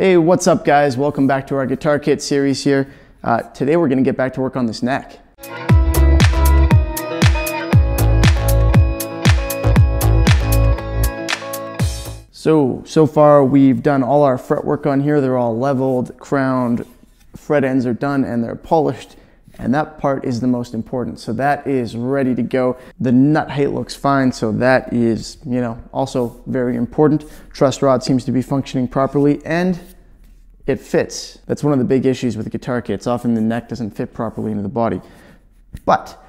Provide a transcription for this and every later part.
Hey, what's up guys? Welcome back to our guitar kit series here. Uh, today we're gonna get back to work on this neck. So, so far we've done all our fretwork on here. They're all leveled, crowned, fret ends are done and they're polished. And that part is the most important. So that is ready to go. The nut height looks fine. So that is, you know, also very important. Truss rod seems to be functioning properly and it fits. That's one of the big issues with guitar kits. Often the neck doesn't fit properly into the body. But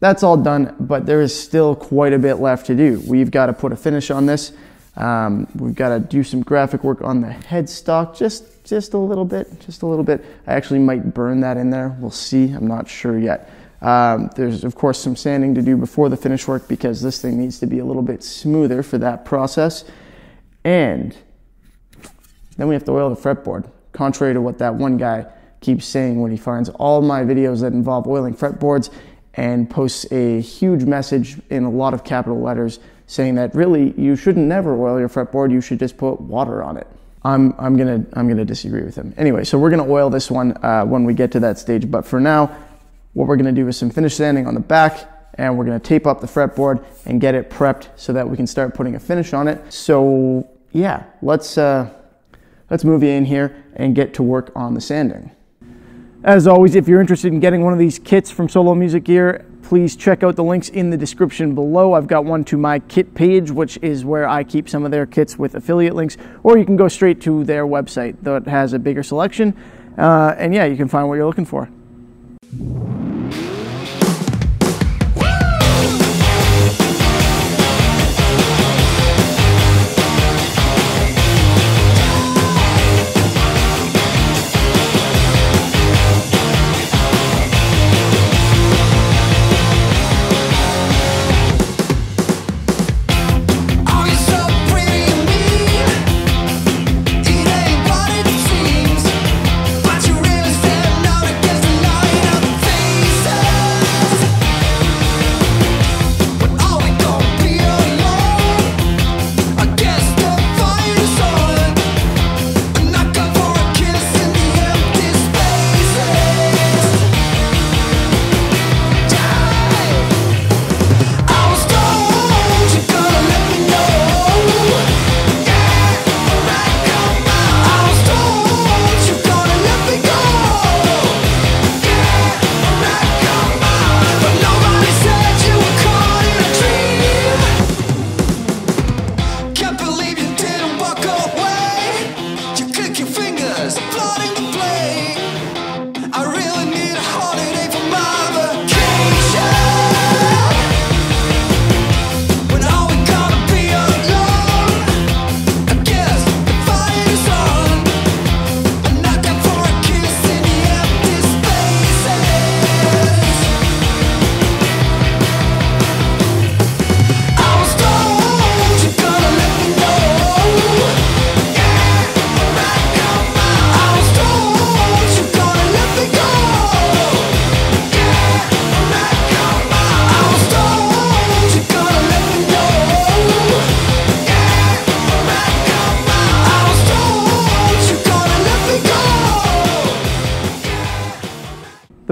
that's all done, but there is still quite a bit left to do. We've got to put a finish on this. Um, we've got to do some graphic work on the headstock, just just a little bit, just a little bit. I actually might burn that in there. We'll see. I'm not sure yet. Um, there's of course some sanding to do before the finish work because this thing needs to be a little bit smoother for that process. And then we have to oil the fretboard, contrary to what that one guy keeps saying when he finds all my videos that involve oiling fretboards and posts a huge message in a lot of capital letters saying that really you shouldn't never oil your fretboard, you should just put water on it. I'm, I'm, gonna, I'm gonna disagree with him. Anyway, so we're gonna oil this one uh, when we get to that stage, but for now, what we're gonna do is some finish sanding on the back and we're gonna tape up the fretboard and get it prepped so that we can start putting a finish on it. So yeah, let's, uh, let's move in here and get to work on the sanding. As always, if you're interested in getting one of these kits from Solo Music Gear, please check out the links in the description below. I've got one to my kit page, which is where I keep some of their kits with affiliate links, or you can go straight to their website that has a bigger selection. Uh, and yeah, you can find what you're looking for.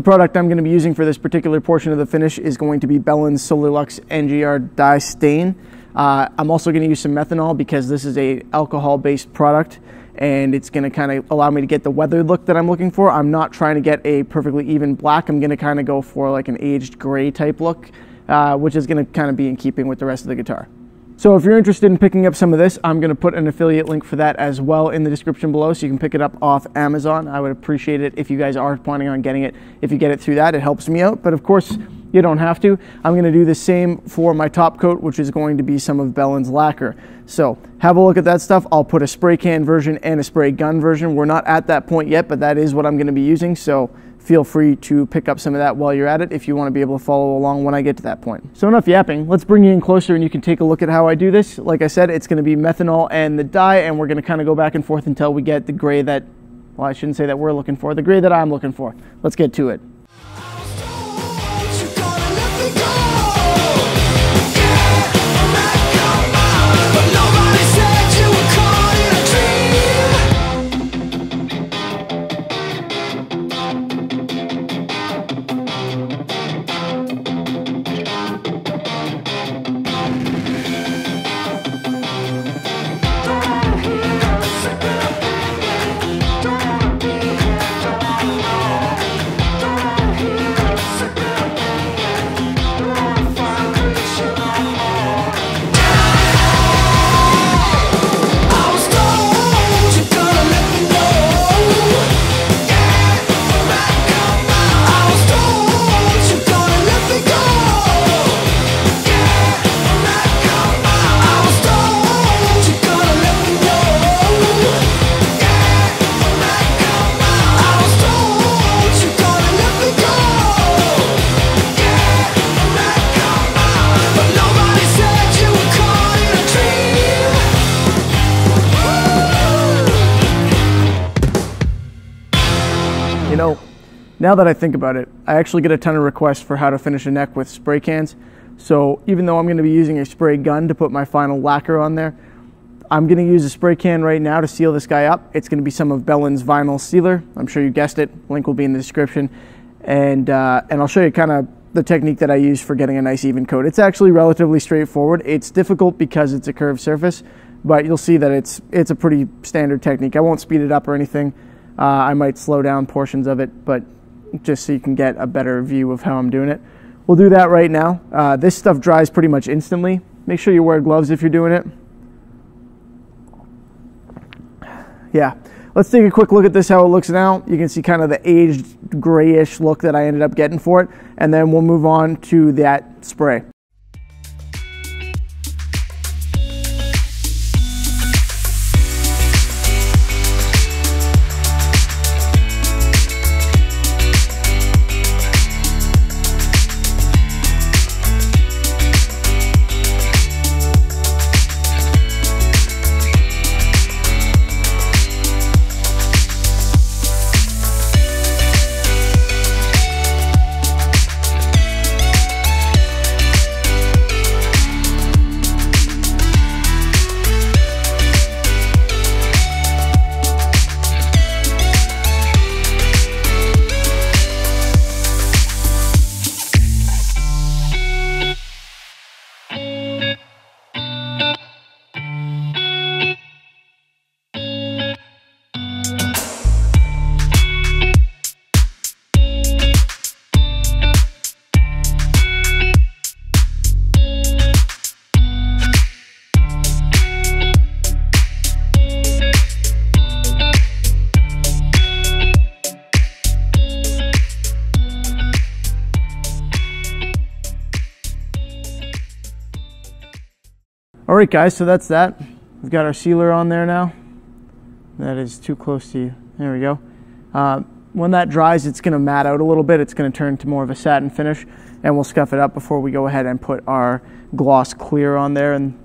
Product I'm going to be using for this particular portion of the finish is going to be Behlen's Solarlux NGR Dye Stain. Uh, I'm also going to use some methanol because this is a alcohol-based product and it's going to kind of allow me to get the weathered look that I'm looking for. I'm not trying to get a perfectly even black. I'm going to kind of go for like an aged gray type look, uh, which is going to kind of be in keeping with the rest of the guitar. So if you're interested in picking up some of this, I'm going to put an affiliate link for that as well in the description below so you can pick it up off Amazon. I would appreciate it if you guys are planning on getting it. If you get it through that, it helps me out. But of course, you don't have to. I'm going to do the same for my top coat, which is going to be some of Behlen's lacquer. So have a look at that stuff. I'll put a spray can version and a spray gun version. We're not at that point yet, but that is what I'm going to be using. So feel free to pick up some of that while you're at it if you want to be able to follow along when I get to that point. So enough yapping, let's bring you in closer and you can take a look at how I do this. Like I said, it's going to be methanol and the dye and we're going to kind of go back and forth until we get the gray that, well I shouldn't say that we're looking for, the gray that I'm looking for. Let's get to it. Now that I think about it, I actually get a ton of requests for how to finish a neck with spray cans. So even though I'm going to be using a spray gun to put my final lacquer on there, I'm going to use a spray can right now to seal this guy up. It's going to be some of Behlen's vinyl sealer. I'm sure you guessed it. Link will be in the description. And, uh, and I'll show you kind of the technique that I use for getting a nice even coat. It's actually relatively straightforward. It's difficult because it's a curved surface, but you'll see that it's, it's a pretty standard technique. I won't speed it up or anything. Uh, I might slow down portions of it, but just so you can get a better view of how I'm doing it. We'll do that right now. Uh, this stuff dries pretty much instantly. Make sure you wear gloves if you're doing it. Yeah, let's take a quick look at this, how it looks now. You can see kind of the aged grayish look that I ended up getting for it. And then we'll move on to that spray. All right, guys, so that's that. We've got our sealer on there now. That is too close to you. There we go. Uh, when that dries, it's going to mat out a little bit. It's going to turn to more of a satin finish, and we'll scuff it up before we go ahead and put our gloss clear on there. And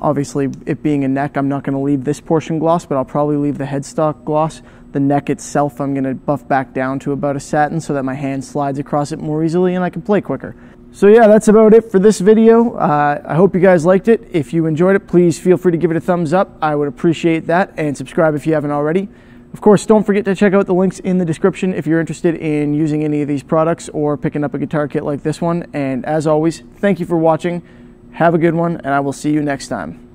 obviously, it being a neck, I'm not going to leave this portion gloss, but I'll probably leave the headstock gloss. The neck itself, I'm going to buff back down to about a satin so that my hand slides across it more easily and I can play quicker. So yeah, that's about it for this video. Uh, I hope you guys liked it. If you enjoyed it, please feel free to give it a thumbs up. I would appreciate that and subscribe if you haven't already. Of course, don't forget to check out the links in the description if you're interested in using any of these products or picking up a guitar kit like this one. And as always, thank you for watching. Have a good one, and I will see you next time.